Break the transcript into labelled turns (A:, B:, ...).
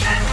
A: News.